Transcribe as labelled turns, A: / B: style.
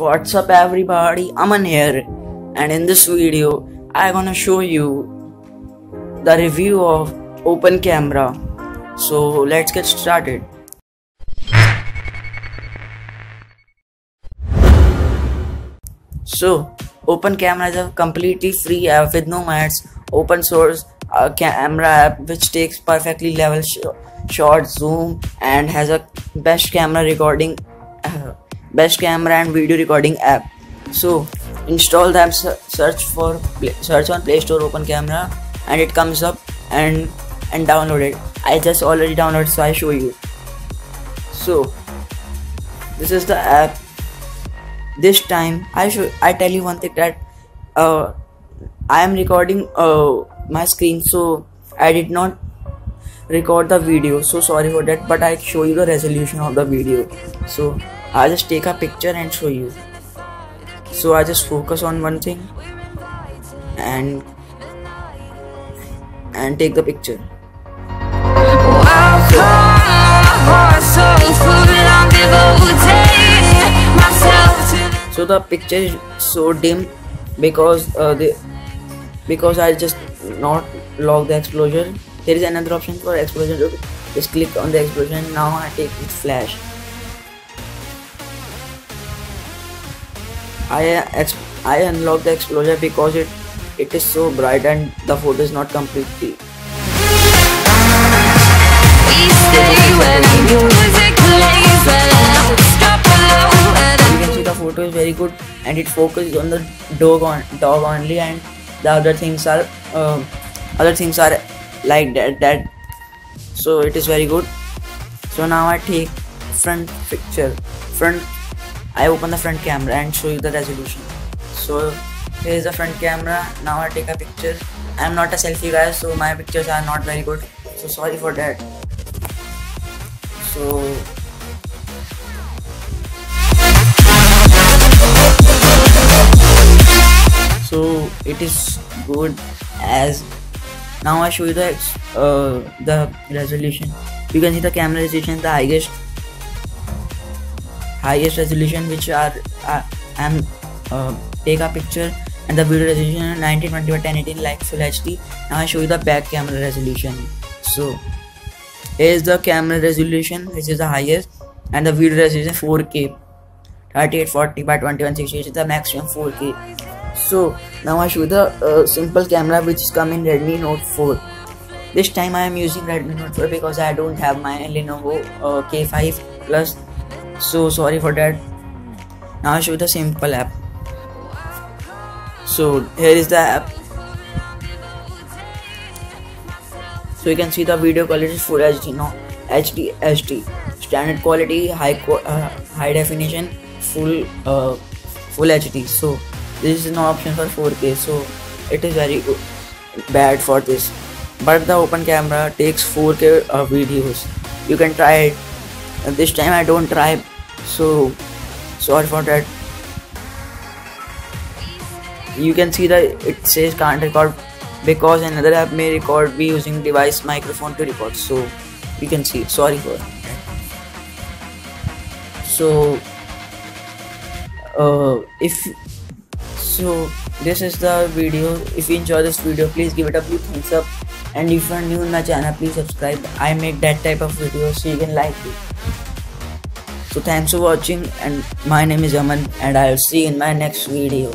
A: What's up everybody, Aman here and in this video I'm gonna show you the review of open camera. So let's get started. So open camera is a completely free app with no ads, open source uh, camera app which takes perfectly level sh short zoom and has a best camera recording best camera and video recording app. So install the app search for search on play store open camera and it comes up and and download it. I just already downloaded so i show you. So this is the app. This time i should i tell you one thing that uh i am recording uh my screen so i did not record the video. So sorry for that but i show you the resolution of the video. So i just take a picture and show you. So i just focus on one thing and and take the picture. So the picture is so dim because uh, the because I just not lock the explosion. There is another option for explosion. Just click on the explosion. Now I take its flash I I unlock the explosion because it it is so bright and the photo is not completely. You can see the photo is very good and it focuses on the dog on dog only and the other things are uh, other things are like that that. So it is very good. So now i take front picture front i open the front camera and show you the resolution. So here is the front camera. Now i take a picture. I'm not a selfie guy so my pictures are not very good. So sorry for that. So so it is good as now I show you the uh, the resolution. You can see the camera resolution the highest highest resolution which are uh, I'm uh, take a picture. And the video resolution 1920 by 1080 like full HD now I show you the back camera resolution. So here is the camera resolution which is the highest. And the video resolution 4k 3840 by 2160 is the maximum 4k so now I show the uh, simple camera which is coming Redmi Note 4 this time I am using Redmi Note 4 because I don't have my Lenovo uh, K5 plus so sorry for that. Now I show the simple app. So here is the app. So you can see the video quality is full HD no HD HD standard quality high uh, high definition full uh, full HD so this is no option for 4k so it is very good, bad for this. But the open camera takes 4k uh, videos. You can try it. This time i don't try so sorry for that you can see that it says can't record because another app may record be using device microphone to record. So you can see. Sorry for so uh, if so this is the video. If you enjoy this video please give it a big thumbs up. And if you are new in my channel please subscribe. I make that type of videos so you can like it so thanks for watching and my name is aman and i'll see you in my next video